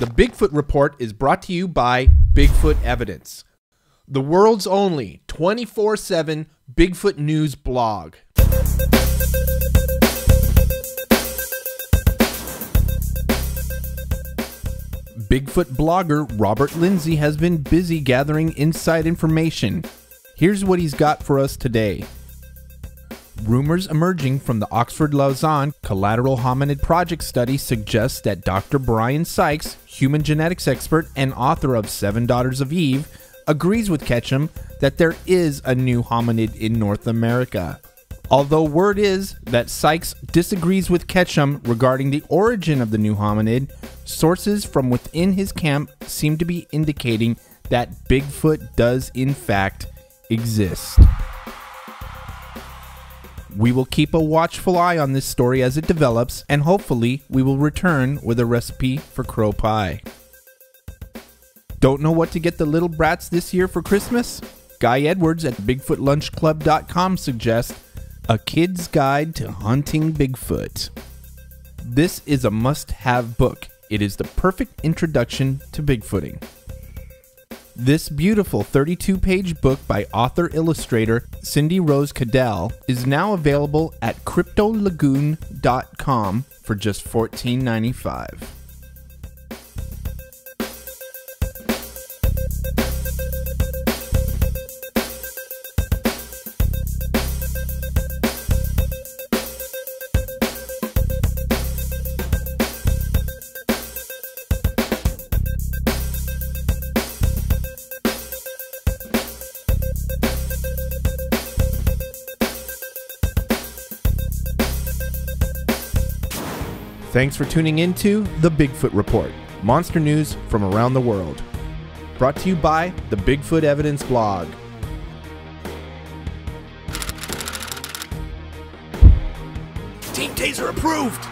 The Bigfoot Report is brought to you by Bigfoot Evidence, the world's only 24 7 Bigfoot news blog. Bigfoot blogger Robert Lindsay has been busy gathering inside information. Here's what he's got for us today. Rumors emerging from the Oxford Lausanne Collateral Hominid Project study suggest that Dr. Brian Sykes, human genetics expert and author of Seven Daughters of Eve, agrees with Ketchum that there is a new hominid in North America. Although word is that Sykes disagrees with Ketchum regarding the origin of the new hominid, sources from within his camp seem to be indicating that Bigfoot does in fact exist. We will keep a watchful eye on this story as it develops, and hopefully, we will return with a recipe for crow pie. Don't know what to get the little brats this year for Christmas? Guy Edwards at BigfootLunchClub.com suggests a kid's guide to hunting Bigfoot. This is a must have book. It is the perfect introduction to Bigfooting. This beautiful 32 page book by author illustrator Cindy Rose Cadell is now available at CryptoLagoon.com for just $14.95. Thanks for tuning into the Bigfoot Report, monster news from around the world. Brought to you by the Bigfoot Evidence blog. Team Tazer approved!